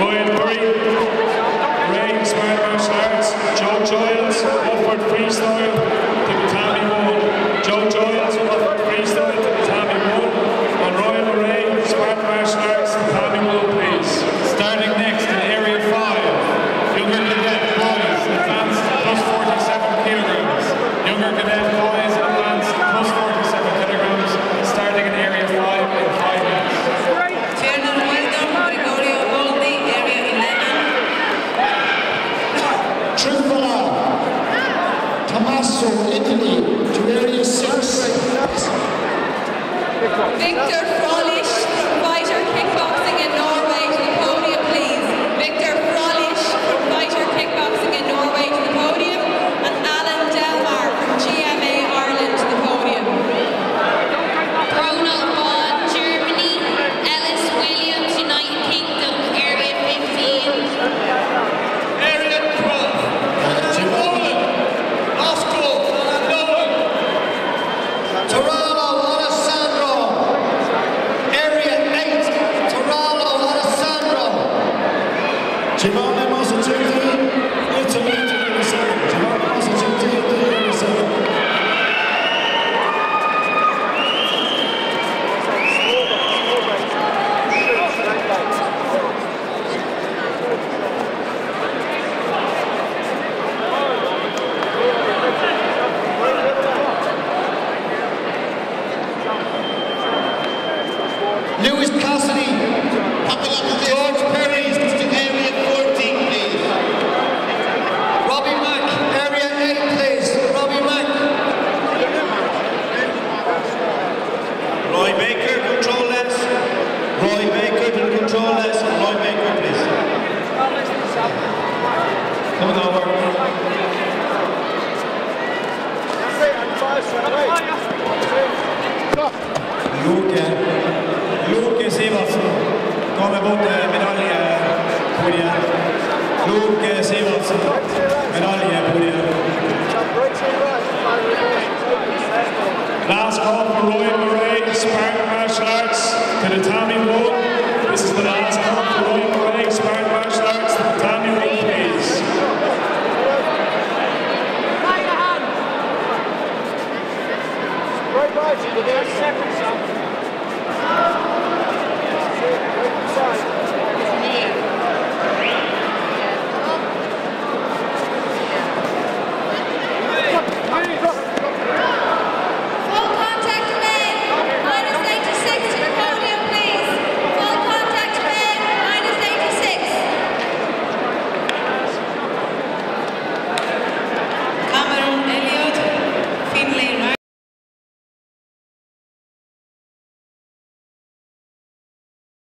William Murray. Trincola, Tommaso, Italy, to area six. Victor Foley. Lewis Cassidy, George Perry, to area 14, please. Robbie Mack, area 8, please. Robbie Mack. Roy Baker, control less. Roy Baker control less. Roy Baker, please. Come over. mot eh, medaljepodiet. Log Sivertsen. Last call for Roy Murray, Spartan Martial Arts to the Tommy Wood. This is the last call for Roy Murray, Spartan Martial Arts to the Tommy Wood, please. Right, right,